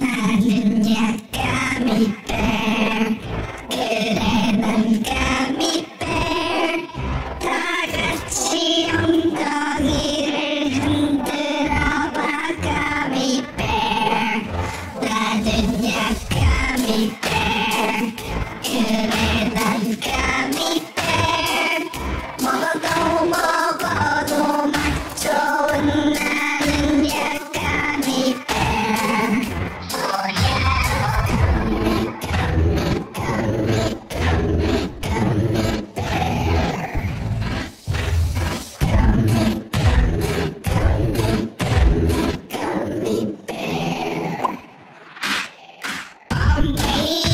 I can just call me back. Somebody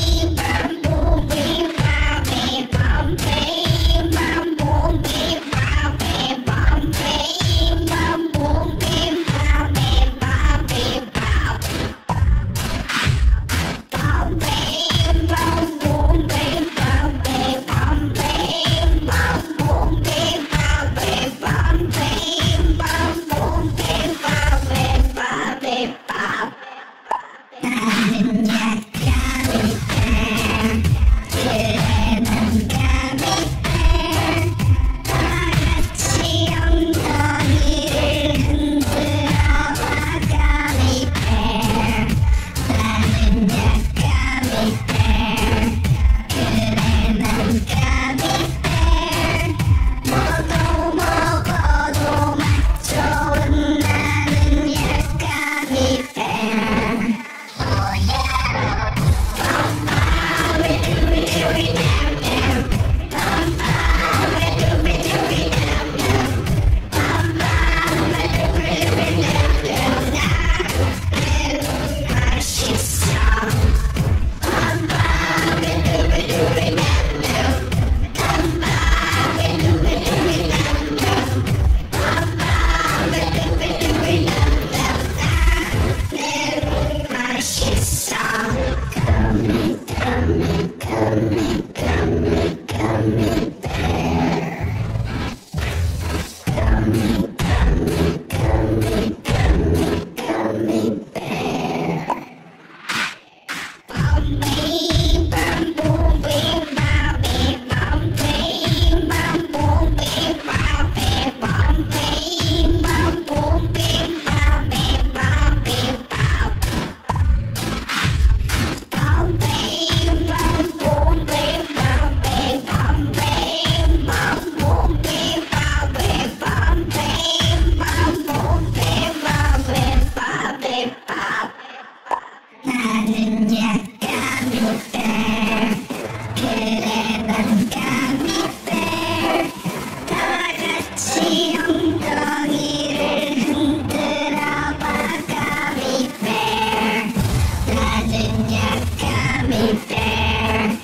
gummy bear.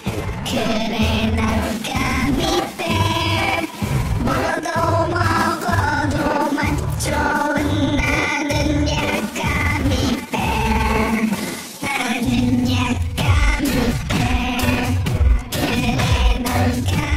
그래 나도 gummy bear. 먹어도 먹어도 맛 좋은 나는 야 gummy bear. 나는 야 gummy bear. 그래 나도 gummy bear.